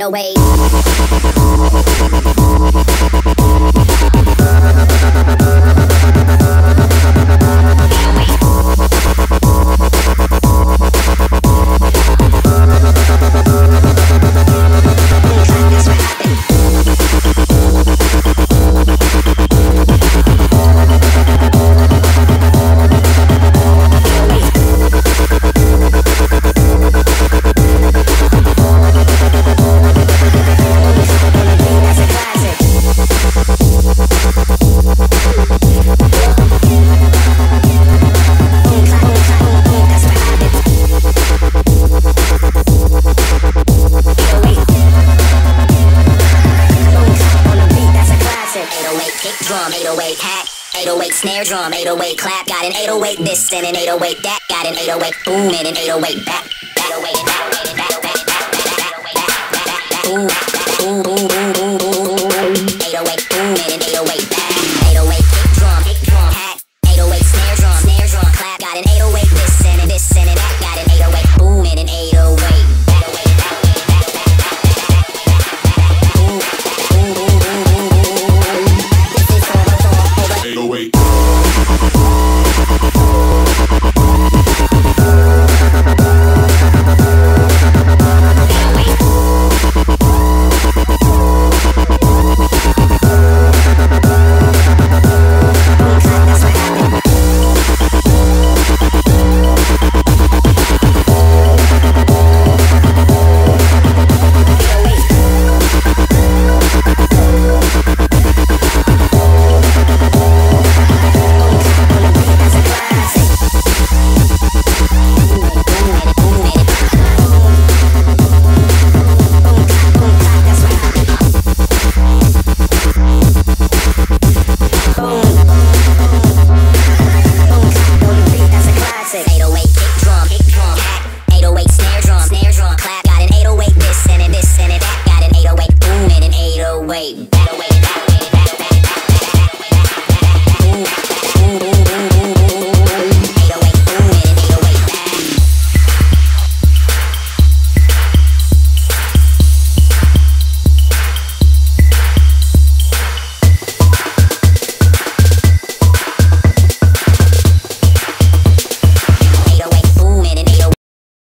fade away. Drum, 808 hack. 808 snare drum, 808 clap, got an 808 this and an 808 that, got an 808 boom and an 808 back, 808 back, all the way back.